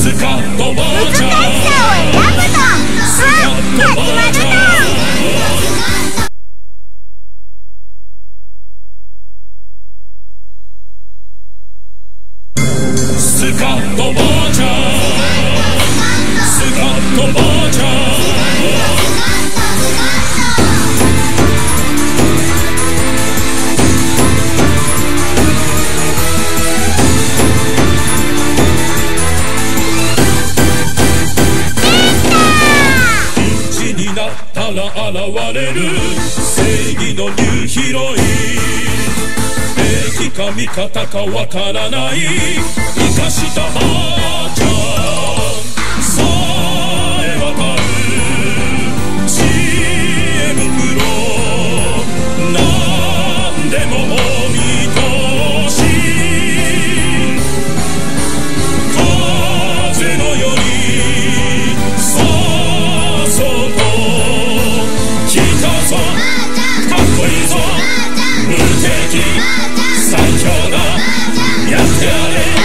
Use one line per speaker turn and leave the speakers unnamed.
スカッばあちゃんから現れる。正義のニューヒロイン。敵か味方かわからない。生かした最強のやつれ。